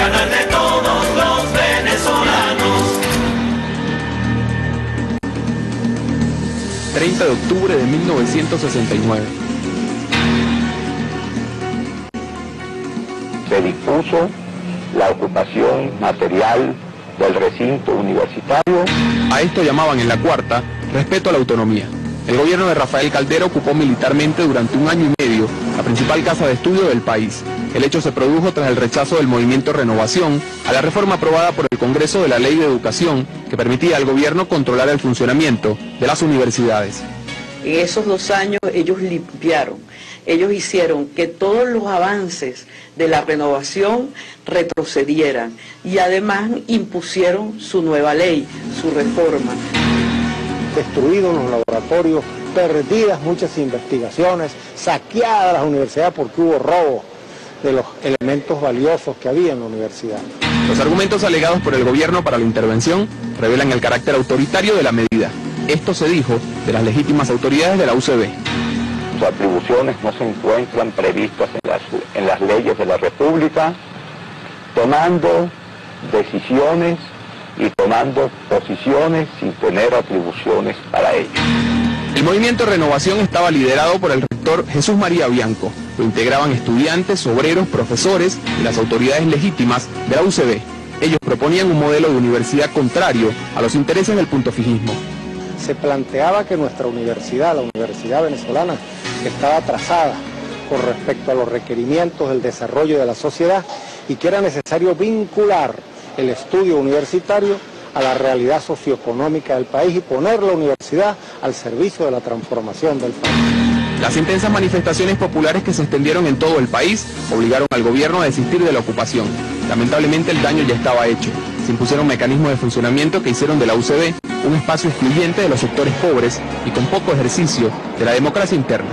canal de todos los venezolanos. 30 de octubre de 1969. se dispuso la ocupación material del recinto universitario. A esto llamaban en la cuarta respeto a la autonomía. El gobierno de Rafael Caldera ocupó militarmente durante un año y medio la principal casa de estudio del país. El hecho se produjo tras el rechazo del movimiento Renovación a la reforma aprobada por el Congreso de la Ley de Educación que permitía al gobierno controlar el funcionamiento de las universidades. En esos dos años ellos limpiaron, ellos hicieron que todos los avances de la renovación retrocedieran y además impusieron su nueva ley, su reforma. destruidos los laboratorios, perdidas muchas investigaciones, saqueadas las universidades porque hubo robo de los elementos valiosos que había en la universidad. Los argumentos alegados por el gobierno para la intervención revelan el carácter autoritario de la medida. Esto se dijo de las legítimas autoridades de la UCB. Sus atribuciones no se encuentran previstas en las, en las leyes de la República, tomando decisiones y tomando posiciones sin tener atribuciones para ello. El movimiento Renovación estaba liderado por el rector Jesús María Bianco. Lo integraban estudiantes, obreros, profesores y las autoridades legítimas de la UCB. Ellos proponían un modelo de universidad contrario a los intereses del puntofijismo. Se planteaba que nuestra universidad, la universidad venezolana, estaba atrasada con respecto a los requerimientos del desarrollo de la sociedad y que era necesario vincular el estudio universitario a la realidad socioeconómica del país y poner la universidad al servicio de la transformación del país. Las intensas manifestaciones populares que se extendieron en todo el país obligaron al gobierno a desistir de la ocupación. Lamentablemente el daño ya estaba hecho. Se impusieron mecanismos de funcionamiento que hicieron de la UCB un espacio excluyente de los sectores pobres y con poco ejercicio de la democracia interna.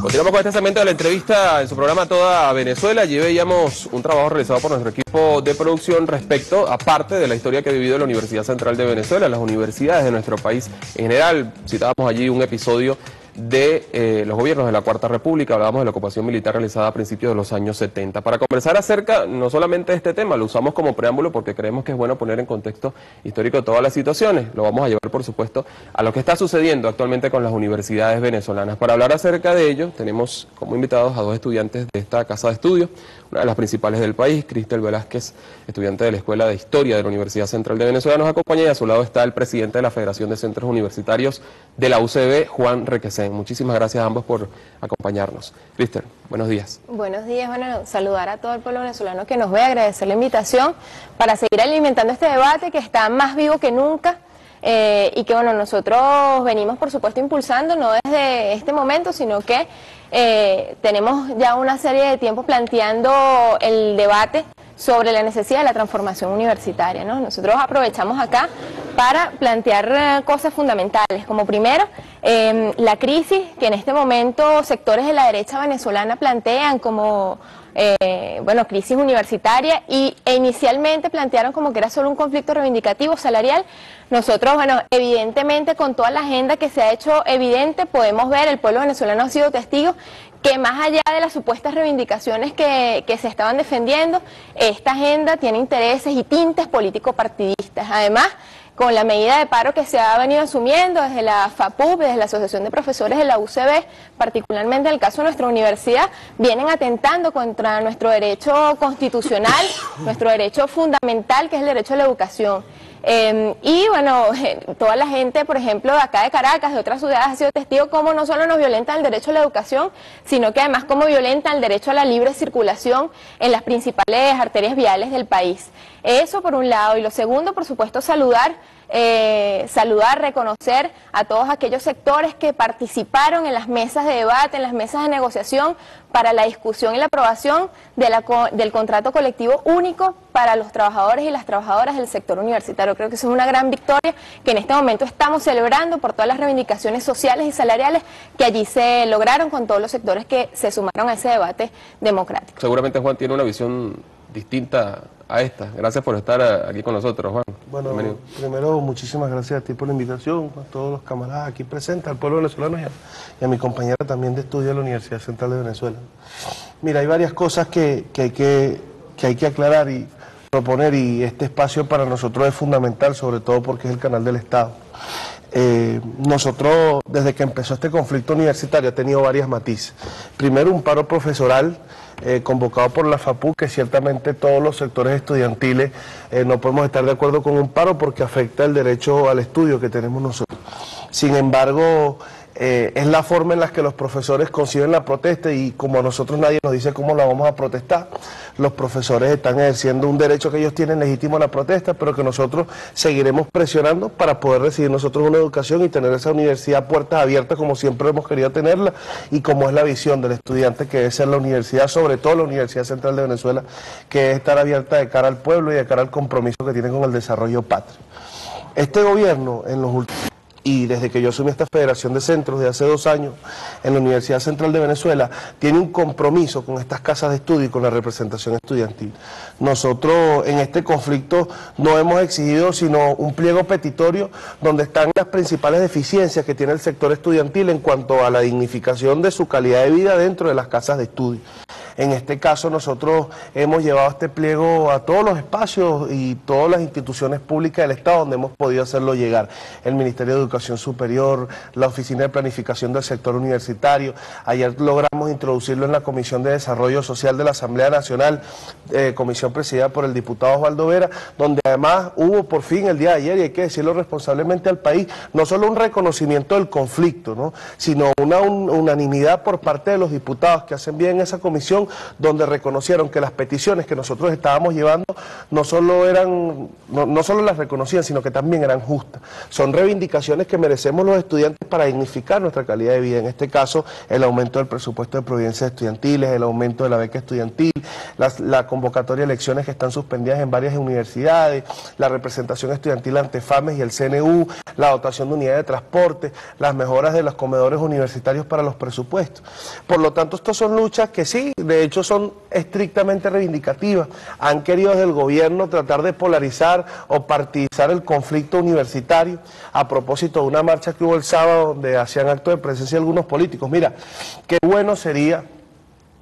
Continuamos con este segmento de la entrevista en su programa Toda Venezuela. Allí veíamos un trabajo realizado por nuestro equipo de producción respecto, aparte de la historia que ha vivido la Universidad Central de Venezuela, las universidades de nuestro país en general. Citábamos allí un episodio de eh, los gobiernos de la Cuarta República, hablábamos de la ocupación militar realizada a principios de los años 70. Para conversar acerca no solamente de este tema, lo usamos como preámbulo porque creemos que es bueno poner en contexto histórico todas las situaciones. Lo vamos a llevar, por supuesto, a lo que está sucediendo actualmente con las universidades venezolanas. Para hablar acerca de ello, tenemos como invitados a dos estudiantes de esta casa de estudios, una de las principales del país, Cristel Velázquez, estudiante de la Escuela de Historia de la Universidad Central de Venezuela, nos acompaña y a su lado está el presidente de la Federación de Centros Universitarios de la UCB, Juan Requesén. Muchísimas gracias a ambos por acompañarnos. Cristel, buenos días. Buenos días, bueno, saludar a todo el pueblo venezolano que nos ve, agradecer la invitación para seguir alimentando este debate que está más vivo que nunca. Eh, y que bueno, nosotros venimos por supuesto impulsando, no desde este momento, sino que eh, tenemos ya una serie de tiempo planteando el debate sobre la necesidad de la transformación universitaria. ¿no? Nosotros aprovechamos acá para plantear eh, cosas fundamentales, como primero, eh, la crisis que en este momento sectores de la derecha venezolana plantean como eh, bueno, crisis universitaria y, e inicialmente plantearon como que era solo un conflicto reivindicativo salarial. Nosotros, bueno, evidentemente con toda la agenda que se ha hecho evidente, podemos ver, el pueblo venezolano ha sido testigo que más allá de las supuestas reivindicaciones que, que se estaban defendiendo, esta agenda tiene intereses y tintes político-partidistas. Además, con la medida de paro que se ha venido asumiendo desde la FAPUB, desde la Asociación de Profesores de la UCB, particularmente en el caso de nuestra universidad, vienen atentando contra nuestro derecho constitucional, nuestro derecho fundamental, que es el derecho a la educación. Eh, y bueno, toda la gente, por ejemplo, de acá de Caracas, de otras ciudades, ha sido testigo cómo no solo nos violentan el derecho a la educación, sino que además cómo violentan el derecho a la libre circulación en las principales arterias viales del país. Eso por un lado. Y lo segundo, por supuesto, saludar, eh, saludar, reconocer a todos aquellos sectores que participaron en las mesas de debate, en las mesas de negociación para la discusión y la aprobación de la del contrato colectivo único para los trabajadores y las trabajadoras del sector universitario. Creo que eso es una gran victoria que en este momento estamos celebrando por todas las reivindicaciones sociales y salariales que allí se lograron con todos los sectores que se sumaron a ese debate democrático. Seguramente Juan tiene una visión distinta a esta. Gracias por estar eh, aquí con nosotros, Juan. Bueno, Bienvenido. primero muchísimas gracias a ti por la invitación, a todos los camaradas aquí presentes, al pueblo venezolano y a, y a mi compañera también de estudio de la Universidad Central de Venezuela. Mira, hay varias cosas que, que hay que, que hay que aclarar y proponer y este espacio para nosotros es fundamental, sobre todo porque es el canal del Estado. Eh, nosotros, desde que empezó este conflicto universitario, ha tenido varias matices. Primero, un paro profesoral eh, convocado por la FAPU, que ciertamente todos los sectores estudiantiles eh, no podemos estar de acuerdo con un paro porque afecta el derecho al estudio que tenemos nosotros. Sin embargo, eh, es la forma en la que los profesores conciben la protesta y como a nosotros nadie nos dice cómo la vamos a protestar, los profesores están ejerciendo un derecho que ellos tienen legítimo a la protesta, pero que nosotros seguiremos presionando para poder recibir nosotros una educación y tener esa universidad puertas abiertas como siempre hemos querido tenerla y como es la visión del estudiante que debe ser la universidad, sobre todo la Universidad Central de Venezuela, que es estar abierta de cara al pueblo y de cara al compromiso que tiene con el desarrollo patrio. Este gobierno en los últimos y desde que yo asumí esta federación de centros de hace dos años en la Universidad Central de Venezuela, tiene un compromiso con estas casas de estudio y con la representación estudiantil. Nosotros en este conflicto no hemos exigido sino un pliego petitorio donde están las principales deficiencias que tiene el sector estudiantil en cuanto a la dignificación de su calidad de vida dentro de las casas de estudio. En este caso nosotros hemos llevado este pliego a todos los espacios y todas las instituciones públicas del Estado donde hemos podido hacerlo llegar. El Ministerio de Educación Superior, la Oficina de Planificación del Sector Universitario. Ayer logramos introducirlo en la Comisión de Desarrollo Social de la Asamblea Nacional, eh, comisión presidida por el diputado Osvaldo Vera, donde además hubo por fin el día de ayer, y hay que decirlo responsablemente al país, no solo un reconocimiento del conflicto, ¿no? sino una un- unanimidad por parte de los diputados que hacen bien esa comisión, donde reconocieron que las peticiones que nosotros estábamos llevando no solo eran, no, no solo las reconocían, sino que también eran justas. Son reivindicaciones que merecemos los estudiantes para dignificar nuestra calidad de vida. En este caso, el aumento del presupuesto de providencias estudiantiles, el aumento de la beca estudiantil, la convocatoria de elecciones que están suspendidas en varias universidades, la representación estudiantil ante FAMES y el CNU, la dotación de unidades de transporte, las mejoras de los comedores universitarios para los presupuestos. Por lo tanto, estas son luchas que sí, de hecho son estrictamente reivindicativas. Han querido desde el gobierno tratar de polarizar o partidizar el conflicto universitario a propósito de una marcha que hubo el sábado donde hacían acto de presencia algunos políticos. Mira, qué bueno sería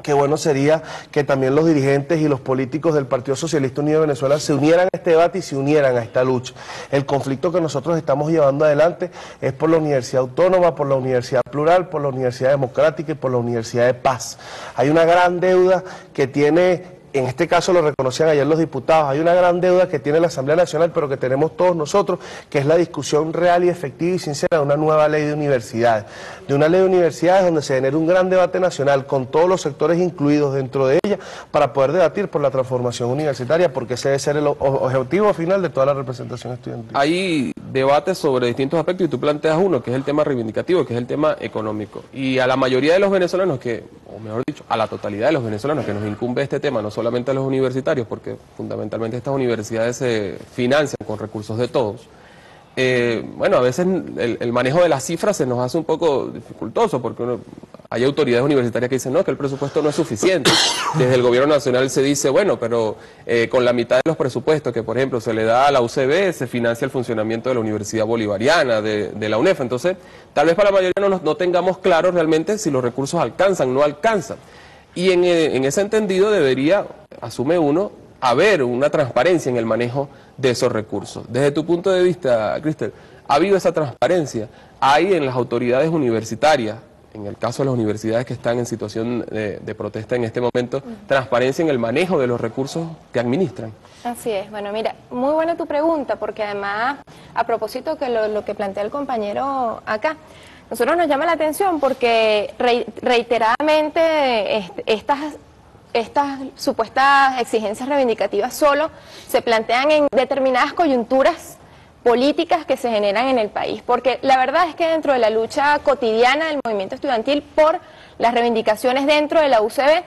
Qué bueno sería que también los dirigentes y los políticos del Partido Socialista Unido de Venezuela se unieran a este debate y se unieran a esta lucha. El conflicto que nosotros estamos llevando adelante es por la Universidad Autónoma, por la Universidad Plural, por la Universidad Democrática y por la Universidad de Paz. Hay una gran deuda que tiene en este caso lo reconocían ayer los diputados, hay una gran deuda que tiene la Asamblea Nacional, pero que tenemos todos nosotros, que es la discusión real y efectiva y sincera de una nueva ley de universidades. De una ley de universidades donde se genere un gran debate nacional con todos los sectores incluidos dentro de ella para poder debatir por la transformación universitaria, porque ese debe ser el objetivo final de toda la representación estudiantil. Hay debates sobre distintos aspectos y tú planteas uno, que es el tema reivindicativo, que es el tema económico. Y a la mayoría de los venezolanos que, o mejor dicho, a la totalidad de los venezolanos que nos incumbe este tema, no solamente a los universitarios, porque fundamentalmente estas universidades se financian con recursos de todos. eh, bueno, a veces el, el manejo de las cifras se nos hace un poco dificultoso, porque uno- hay autoridades universitarias que dicen, no, que el presupuesto no es suficiente. Desde el gobierno nacional se dice, bueno, pero eh, con la mitad de los presupuestos que, por ejemplo, se le da a la UCB, se financia el funcionamiento de la Universidad Bolivariana, de, de la UNEF. Entonces, tal vez para la mayoría no, nos- no tengamos claro realmente si los recursos alcanzan, no alcanzan. Y en, eh, en ese entendido debería, asume uno, haber una transparencia en el manejo de esos recursos. Desde tu punto de vista, Cristel, ¿ha habido esa transparencia? ¿Hay en las autoridades universitarias, en el caso de las universidades que están en situación de, de protesta en este momento, transparencia en el manejo de los recursos que administran? Así es, bueno, mira, muy buena tu pregunta, porque además, a propósito que lo, lo que plantea el compañero acá, nosotros nos llama la atención porque rei- reiteradamente est- estas, estas supuestas exigencias reivindicativas solo se plantean en determinadas coyunturas políticas que se generan en el país, porque la verdad es que dentro de la lucha cotidiana del movimiento estudiantil por las reivindicaciones dentro de la UCB,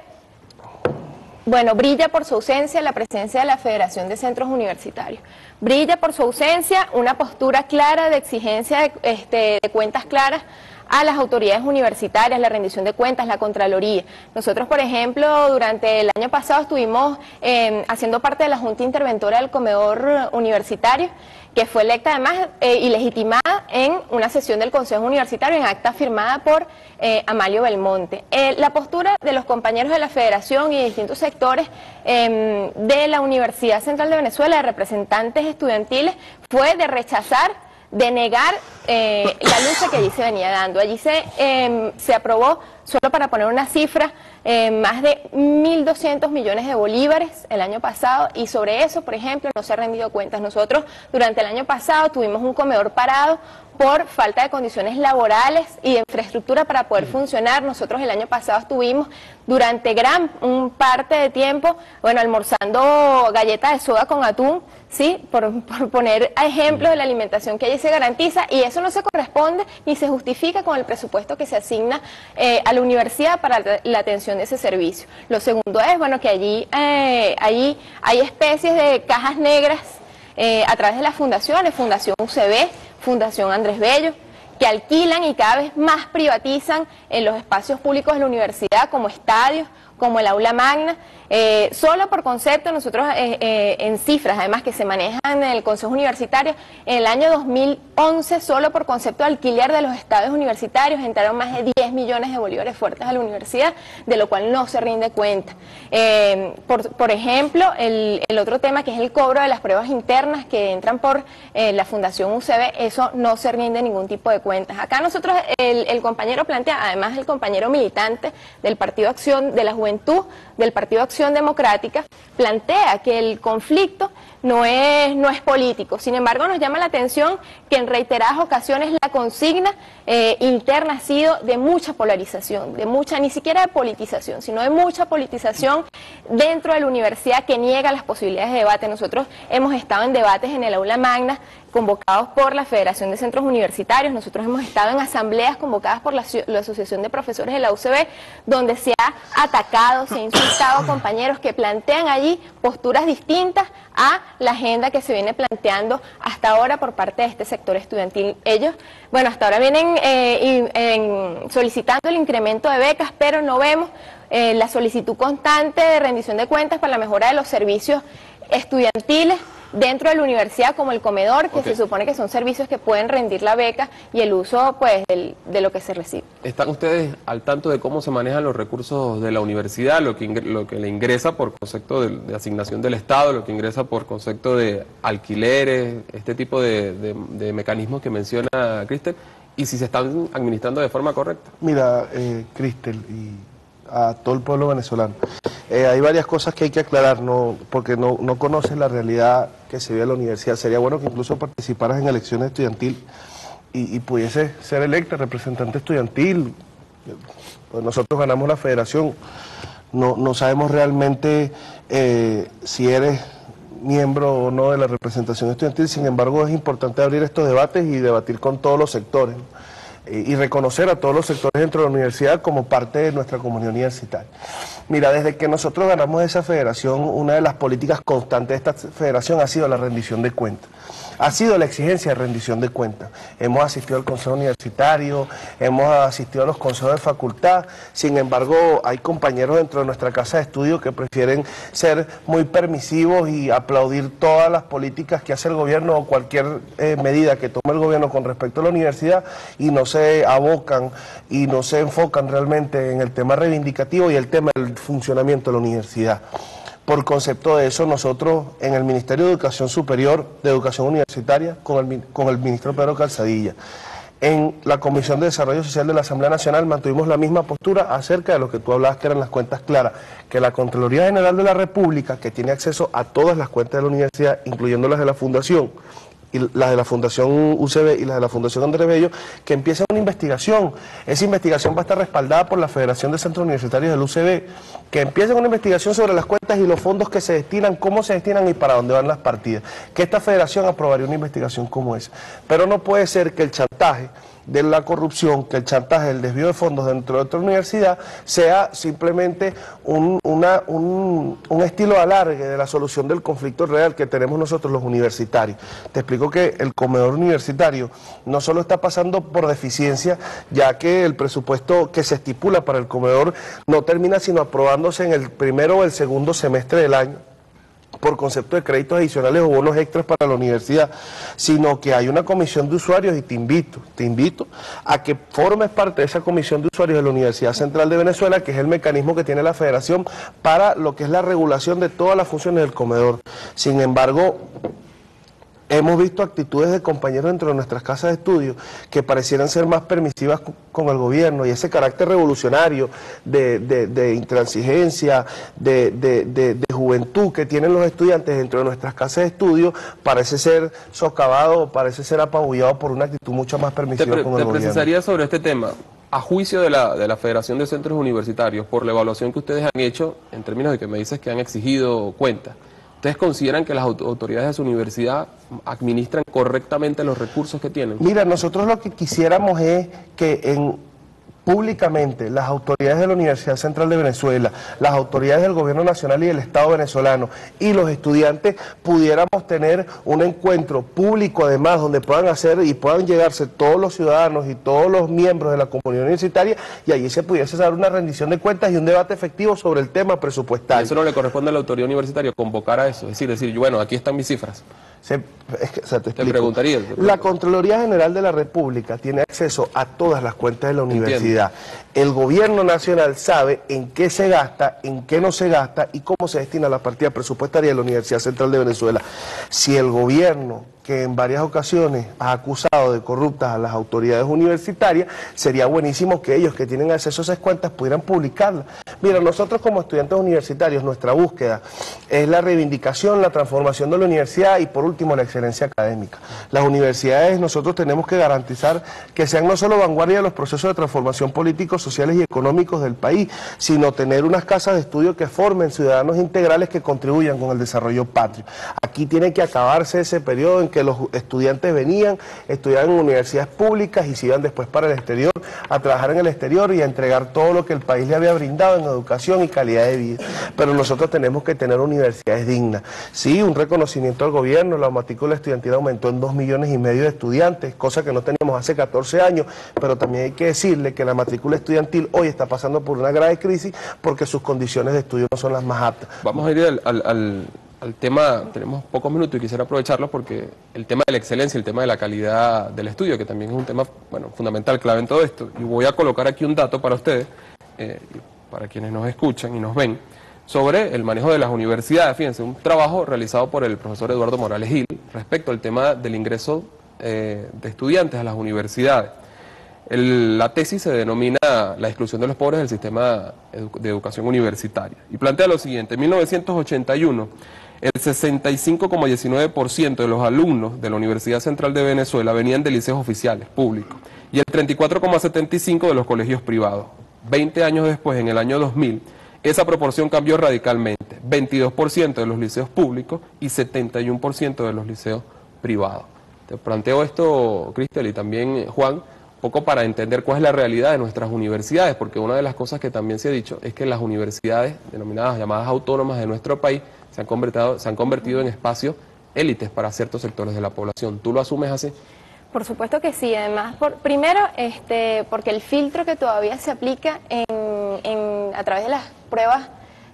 bueno, brilla por su ausencia la presencia de la Federación de Centros Universitarios. Brilla por su ausencia una postura clara de exigencia de, este, de cuentas claras a las autoridades universitarias, la rendición de cuentas, la Contraloría. Nosotros, por ejemplo, durante el año pasado estuvimos eh, haciendo parte de la Junta Interventora del Comedor Universitario que fue electa además eh, y legitimada en una sesión del Consejo Universitario en acta firmada por eh, Amalio Belmonte. Eh, la postura de los compañeros de la Federación y de distintos sectores em, de la Universidad Central de Venezuela, de representantes estudiantiles, fue de rechazar de negar la lucha que allí se venía dando. Allí se, em, se aprobó, solo para poner una cifra, eh, más de 1.200 millones de bolívares el año pasado y sobre eso, por ejemplo, no se ha rendido cuentas. Nosotros durante el año pasado tuvimos un comedor parado por falta de condiciones laborales y de infraestructura para poder funcionar. Nosotros el año pasado estuvimos durante gran parte de tiempo, bueno, almorzando galletas de soda con atún, ¿sí? Por, poner ejemplos de la alimentación que allí se garantiza y eso no se corresponde ni se justifica con el presupuesto que se asigna eh, a la universidad para la atención de ese servicio. Lo segundo es, bueno, que allí, eh, allí hay especies de cajas negras eh, a través de las fundaciones, Fundación UCB, Fundación Andrés Bello, que alquilan y cada vez más privatizan en los espacios públicos de la universidad como estadios, como el aula magna. Eh, solo por concepto, nosotros eh, eh, en cifras, además que se manejan en el Consejo Universitario, en el año 2011, solo por concepto de alquiler de los estados universitarios, entraron más de 10 millones de bolívares fuertes a la universidad, de lo cual no se rinde cuenta. Por, ejemplo, el, otro tema que es el cobro de las pruebas internas que entran por la Fundación UCB, eso no se rinde ningún tipo de cuentas. Acá nosotros, el compañero plantea, además el compañero militante del Partido Acción de la Juventud, del Partido Acción Democrática plantea que el conflicto no es, no es político. Sin embargo, nos llama la atención que en reiteradas ocasiones la consigna eh, interna ha sido de mucha polarización, de mucha, ni siquiera de politización, sino de mucha politización dentro de la universidad que niega las posibilidades de debate. Nosotros hemos estado en debates en el aula magna convocados por la Federación de Centros Universitarios, nosotros hemos estado en asambleas convocadas por la, Asociación de Profesores de la UCB, donde se ha atacado, se ha insultado a compañeros que plantean allí posturas distintas a la agenda que se viene planteando hasta ahora por parte de este sector estudiantil. Ellos, bueno, hasta ahora vienen eh, solicitando el incremento de becas, pero no vemos eh, la solicitud constante de rendición de cuentas para la mejora de los servicios estudiantiles dentro de la universidad como el comedor, que se supone que son servicios que pueden rendir la beca y el uso pues de lo que se recibe. ¿Están ustedes al tanto de cómo se manejan los recursos de la universidad, lo que, lo que le ingresa por concepto de, asignación del Estado, lo que ingresa por concepto de alquileres, este tipo de, mecanismos que menciona Cristel, y si se están administrando de forma correcta? Mira, eh, Cristel, y a todo el pueblo venezolano. Eh, hay varias cosas que hay que aclarar, no, porque no, no conoces la realidad que se vive en la universidad. Sería bueno que incluso participaras en elecciones estudiantil y, y pudiese ser electa representante estudiantil. Pues nosotros ganamos la federación, no, no sabemos realmente eh, si eres miembro o no de la representación estudiantil, sin embargo es importante abrir estos debates y debatir con todos los sectores y reconocer a todos los sectores dentro de la universidad como parte de nuestra comunidad universitaria. Mira, desde que nosotros ganamos esa federación, una de las políticas constantes de esta federación ha sido la rendición de cuentas ha sido la exigencia de rendición de cuentas. Hemos asistido al Consejo Universitario, hemos asistido a los consejos de facultad, sin embargo hay compañeros dentro de nuestra casa de estudio que prefieren ser muy permisivos y aplaudir todas las políticas que hace el gobierno o cualquier eh, medida que tome el gobierno con respecto a la universidad y no se abocan y no se enfocan realmente en el tema reivindicativo y el tema del funcionamiento de la universidad. Por concepto de eso, nosotros en el Ministerio de Educación Superior, de Educación Universitaria, con el, con el ministro Pedro Calzadilla, en la Comisión de Desarrollo Social de la Asamblea Nacional mantuvimos la misma postura acerca de lo que tú hablabas, que eran las cuentas claras, que la Contraloría General de la República, que tiene acceso a todas las cuentas de la universidad, incluyendo las de la Fundación, y las de la Fundación UCB y las de la Fundación Andrés Bello, que empiecen una investigación. Esa investigación va a estar respaldada por la Federación de Centros Universitarios del UCB, que empiecen una investigación sobre las cuentas y los fondos que se destinan, cómo se destinan y para dónde van las partidas. Que esta federación aprobaría una investigación como esa. Pero no puede ser que el chantaje de la corrupción, que el chantaje, el desvío de fondos dentro de otra universidad sea simplemente un, un estilo alargue de la solución del conflicto real que tenemos nosotros los universitarios. Te explico que el comedor universitario no solo está pasando por deficiencia, ya que el presupuesto que se estipula para el comedor no termina sino aprobándose en el primero o el segundo semestre del año por concepto de créditos adicionales o bonos extras para la universidad, sino que hay una comisión de usuarios y te invito, te invito a que formes parte de esa comisión de usuarios de la Universidad Central de Venezuela, que es el mecanismo que tiene la federación para lo que es la regulación de todas las funciones del comedor. Sin embargo, Hemos visto actitudes de compañeros dentro de nuestras casas de estudio que parecieran ser más permisivas co- con el gobierno y ese carácter revolucionario de, de- de intransigencia, de, juventud que tienen los estudiantes dentro de nuestras casas de estudio parece ser socavado, parece ser apabullado por una actitud mucho más Te, permisiva con te el gobierno. precisaría sobre este tema. A juicio de la, de la Federación de Centros Universitarios, por la evaluación que ustedes han hecho, en términos de que me dices que han exigido cuentas, ¿ustedes consideran que las auto- autoridades de su universidad administran correctamente los recursos que tienen? Mira, nosotros lo que quisiéramos es que en públicamente las autoridades de la Universidad Central de Venezuela, las autoridades del gobierno nacional y del Estado venezolano y los estudiantes pudiéramos tener un encuentro público además donde puedan hacer y puedan llegarse todos los ciudadanos y todos los miembros de la comunidad universitaria y allí se pudiese dar una rendición de cuentas y un debate efectivo sobre el tema ¿A presupuestario. eso no le corresponde a la autoridad universitaria convocar a eso? Es decir, decir, bueno, aquí están mis cifras. Se- es que, o sea, te explico. preguntaría, te pregunto. La Contraloría General de la República tiene acceso a todas las cuentas de la universidad. El gobierno nacional sabe en qué se gasta, en qué no se gasta y cómo se destina la partida presupuestaria de la Universidad Central de Venezuela. Si el gobierno que en varias ocasiones ha acusado de corruptas a las autoridades universitarias, sería buenísimo que ellos que tienen acceso a esas cuentas pudieran publicarlas. Mira, nosotros como estudiantes universitarios, nuestra búsqueda es la reivindicación, la transformación de la universidad y por último la excelencia académica. Las universidades nosotros tenemos que garantizar que sean no solo vanguardia de los procesos de transformación políticos, sociales y económicos del país, sino tener unas casas de estudio que formen ciudadanos integrales que contribuyan con el desarrollo patrio. Aquí tiene que acabarse ese periodo en que los estudiantes venían, estudiaban en universidades públicas y se iban después para el exterior a trabajar en el exterior y a entregar todo lo que el país le había brindado en educación y calidad de vida. Pero nosotros tenemos que tener universidades dignas. Sí, un reconocimiento al gobierno, la matrícula estudiantil aumentó en dos millones y medio de estudiantes, cosa que no teníamos hace 14 años, pero también hay que decirle que la matrícula estudiantil hoy está pasando por una grave crisis porque sus condiciones de estudio no son las más aptas. Vamos a ir al, al- al- al tema, tenemos pocos minutos y quisiera aprovecharlo porque el tema de la excelencia, el tema de la calidad del estudio, que también es un tema bueno, fundamental, clave en todo esto. Y voy a colocar aquí un dato para ustedes, eh, para quienes nos escuchan y nos ven, sobre el manejo de las universidades. Fíjense, un trabajo realizado por el profesor Eduardo Morales Gil respecto al tema del ingreso eh, de estudiantes a las universidades. La tesis se denomina La exclusión de los pobres del sistema de educación universitaria y plantea lo siguiente, en 1981 el 65,19% de los alumnos de la Universidad Central de Venezuela venían de liceos oficiales públicos y el 34,75% de los colegios privados. 20 años después, en el año 2000, esa proporción cambió radicalmente, 22% de los liceos públicos y 71% de los liceos privados. Te planteo esto, Cristel, y también eh, Juan, poco para entender cuál es la realidad de nuestras universidades, porque una de las cosas que también se ha dicho es que las universidades, denominadas llamadas autónomas de nuestro país, se han convertido, se han convertido en espacios élites para ciertos sectores de la población. ¿Tú lo asumes así? Por supuesto que sí, además, por, primero, este, porque el filtro que todavía se aplica en, a través de las pruebas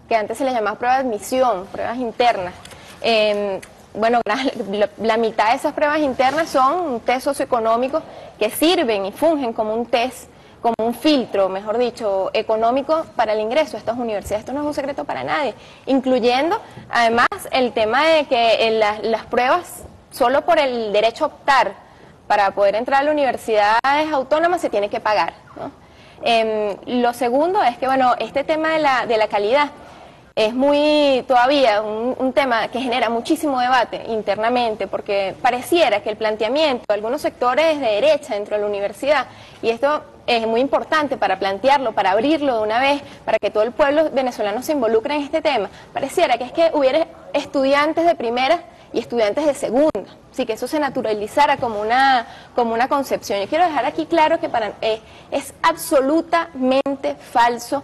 que antes se les llamaba prueba de admisión, pruebas internas, eh, bueno, la- la mitad de esas pruebas internas son un test socioeconómico que sirven y fungen como un test, como un filtro, mejor dicho, económico para el ingreso a estas universidades. Esto no es un secreto para nadie, incluyendo además el tema de que en las- pruebas, solo por el derecho a optar para poder entrar a las universidades autónomas se tiene que pagar. Em, lo segundo es que, bueno, este tema de la, de la calidad es muy todavía un, un tema que genera muchísimo debate internamente, porque pareciera que el planteamiento de algunos sectores de derecha dentro de la universidad, y esto es muy importante para plantearlo, para abrirlo de una vez, para que todo el pueblo venezolano se involucre en este tema, pareciera que es que hubiera estudiantes de primera y estudiantes de segunda. Así que eso se naturalizara como una, como una concepción. Yo quiero dejar aquí claro que para, eh, es absolutamente falso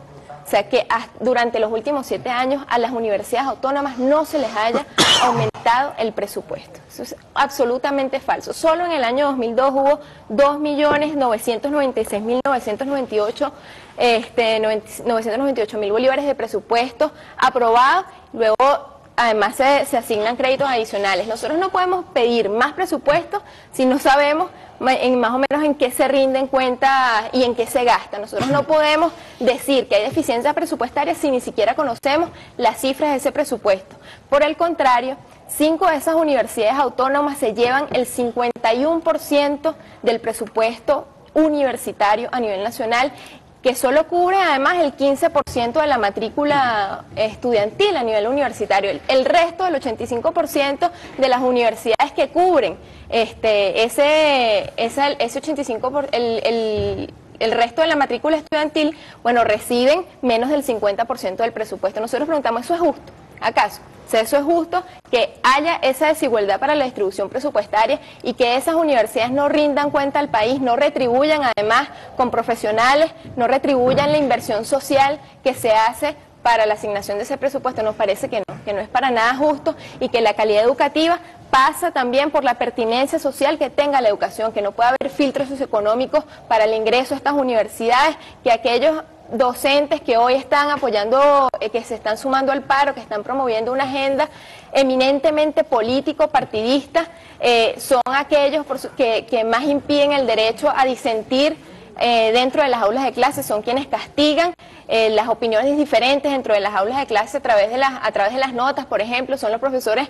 sea, que durante los últimos siete años a las universidades autónomas no se les haya aumentado el presupuesto. Eso es absolutamente falso. Solo en el año 2002 hubo 2.996.998 este, 998 mil bolívares de presupuesto aprobados. Luego además se, asignan créditos adicionales. Nosotros no podemos pedir más presupuesto si no sabemos en más o menos en qué se rinden cuenta y en qué se gasta. Nosotros no podemos decir que hay deficiencia presupuestaria si ni siquiera conocemos las cifras de ese presupuesto. Por el contrario, cinco de esas universidades autónomas se llevan el 51% del presupuesto universitario a nivel nacional que solo cubre además el 15% de la matrícula estudiantil a nivel universitario. El, resto del 85% de las universidades que cubren este, ese, ese, ese 85%, por, el, el resto de la matrícula estudiantil, bueno, reciben menos del 50% del presupuesto. Nosotros preguntamos, ¿eso es justo? ¿Acaso? Eso es justo que haya esa desigualdad para la distribución presupuestaria y que esas universidades no rindan cuenta al país, no retribuyan además con profesionales, no retribuyan la inversión social que se hace para la asignación de ese presupuesto. Nos parece que no, que no es para nada justo y que la calidad educativa pasa también por la pertinencia social que tenga la educación, que no pueda haber filtros socioeconómicos para el ingreso a estas universidades, que aquellos docentes que hoy están apoyando, eh, que se están sumando al paro, que están promoviendo una agenda eminentemente político, partidista, eh, son aquellos que, más impiden el derecho a disentir eh, dentro de las aulas de clase, son quienes castigan las opiniones diferentes dentro de las aulas de clase a través de las, a través de las notas, por ejemplo, son los profesores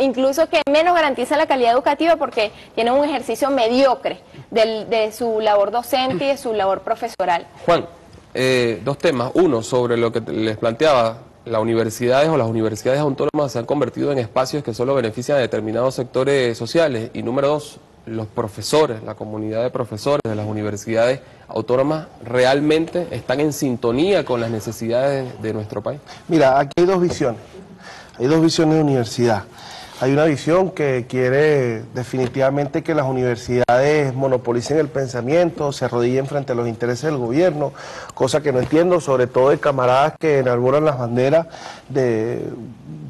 incluso que menos garantizan la calidad educativa porque tienen un ejercicio mediocre de su labor docente y de su labor profesoral. Juan, eh, dos temas. Uno, sobre lo que les planteaba, las universidades o las universidades autónomas se han convertido en espacios que solo benefician a determinados sectores sociales. Y número dos, los profesores, la comunidad de profesores de las universidades autónomas realmente están en sintonía con las necesidades de nuestro país. Mira, aquí hay dos visiones. Hay dos visiones de universidad. Hay una visión que quiere definitivamente que las universidades monopolicen el pensamiento, se arrodillen frente a los intereses del gobierno, cosa que no entiendo, sobre todo de camaradas que enarbolan las banderas de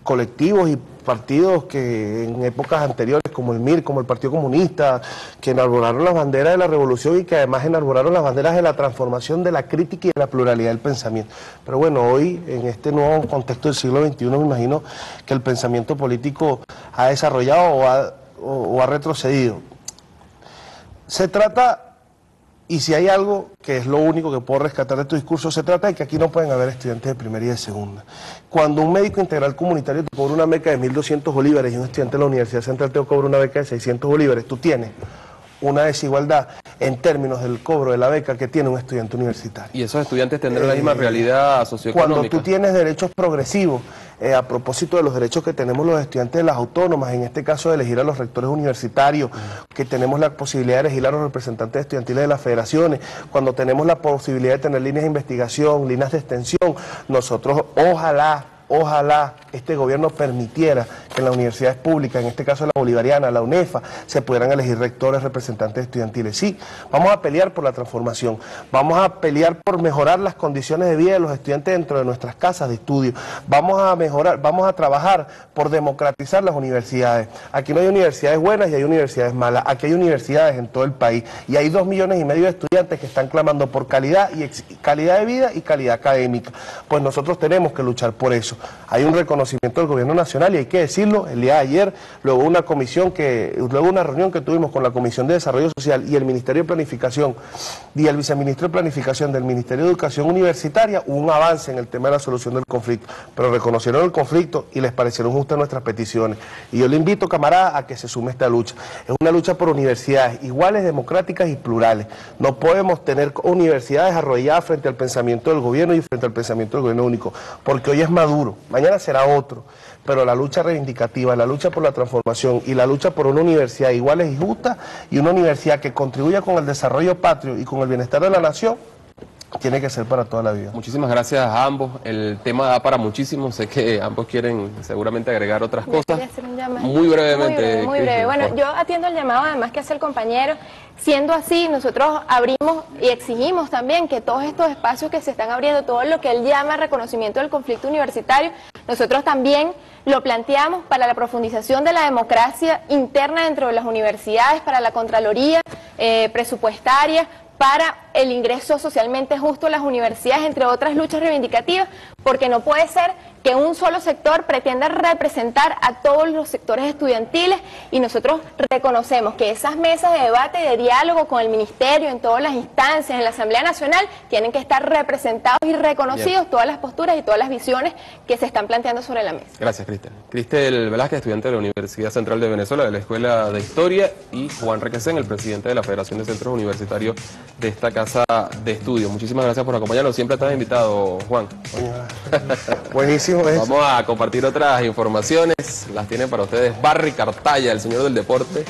colectivos y partidos que en épocas anteriores, como el MIR, como el Partido Comunista, que enarboraron las banderas de la revolución y que además enarboraron las banderas de la transformación, de la crítica y de la pluralidad del pensamiento. Pero bueno, hoy, en este nuevo contexto del siglo XXI, me imagino que el pensamiento político ha desarrollado o ha, o ha retrocedido. Se trata y si hay algo que es lo único que puedo rescatar de tu discurso, se trata de que aquí no pueden haber estudiantes de primera y de segunda. Cuando un médico integral comunitario te cobra una beca de 1.200 bolívares y un estudiante de la Universidad Central te cobra una beca de 600 bolívares, tú tienes una desigualdad en términos del cobro de la beca que tiene un estudiante universitario. Y esos estudiantes tendrán la misma eh, realidad socioeconómica. Cuando tú tienes derechos progresivos eh, a propósito de los derechos que tenemos los estudiantes de las autónomas, en este caso de elegir a los rectores universitarios, que tenemos la posibilidad de elegir a los representantes estudiantiles de las federaciones, cuando tenemos la posibilidad de tener líneas de investigación, líneas de extensión, nosotros ojalá Ojalá este gobierno permitiera en las universidades públicas, en este caso la bolivariana, la UNEFA, se pudieran elegir rectores, representantes estudiantiles. Sí, vamos a pelear por la transformación, vamos a pelear por mejorar las condiciones de vida de los estudiantes dentro de nuestras casas de estudio, vamos a mejorar, vamos a trabajar por democratizar las universidades. Aquí no hay universidades buenas y hay universidades malas, aquí hay universidades en todo el país y hay dos millones y medio de estudiantes que están clamando por calidad y calidad de vida y calidad académica. Pues nosotros tenemos que luchar por eso. Hay un reconocimiento del gobierno nacional y hay que decirlo, el día de ayer, luego una comisión que, luego una reunión que tuvimos con la Comisión de Desarrollo Social y el Ministerio de Planificación y el viceministro de Planificación del Ministerio de Educación Universitaria, hubo un avance en el tema de la solución del conflicto, pero reconocieron el conflicto y les parecieron justas nuestras peticiones. Y yo le invito, camarada, a que se sume a esta lucha. Es una lucha por universidades iguales, democráticas y plurales. No podemos tener universidades arrolladas frente al pensamiento del gobierno y frente al pensamiento del gobierno único, porque hoy es maduro mañana será otro, pero la lucha reivindicativa, la lucha por la transformación y la lucha por una universidad igual y justa y una universidad que contribuya con el desarrollo patrio y con el bienestar de la nación tiene que ser para toda la vida. Muchísimas gracias a ambos. El tema da para muchísimo. Sé que ambos quieren seguramente agregar otras Yo cosas. hacer un llamado. Muy brevemente. Muy breve, muy breve. Bueno, yo atiendo el llamado además que hace el compañero. Siendo así, nosotros abrimos y exigimos también que todos estos espacios que se están abriendo, todo lo que él llama reconocimiento del conflicto universitario, nosotros también lo planteamos para la profundización de la democracia interna dentro de las universidades, para la Contraloría eh, presupuestaria, para el ingreso socialmente justo a las universidades, entre otras luchas reivindicativas, porque no puede ser que un solo sector pretenda representar a todos los sectores estudiantiles y nosotros reconocemos que esas mesas de debate y de diálogo con el ministerio, en todas las instancias, en la Asamblea Nacional, tienen que estar representados y reconocidos Bien. todas las posturas y todas las visiones que se están planteando sobre la mesa. Gracias, Cristel. Cristel Velázquez, estudiante de la Universidad Central de Venezuela, de la Escuela de Historia, y Juan Requesén, el presidente de la Federación de Centros Universitarios de esta casa de estudio. Muchísimas gracias por acompañarnos. Siempre estás invitado, Juan. Buenísimo Vamos a compartir otras informaciones. Las tiene para ustedes Barry Cartaya, el señor del deporte,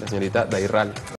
la señorita Dairal.